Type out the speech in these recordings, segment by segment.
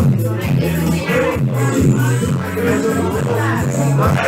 Thank you.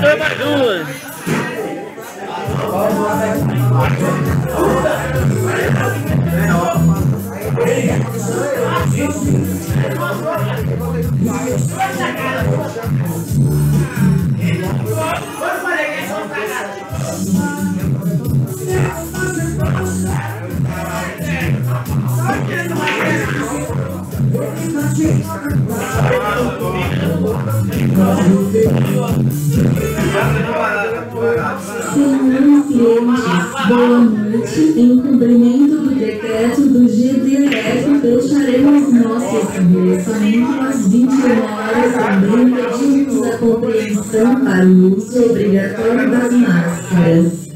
foi mais uma. Senhor cliente, Boa noite. Em cumprimento do decreto do GDF, fecharemos nosso estabelecimento às 21 horas, também pedimos a compreensão para o uso é obrigatório das máscaras.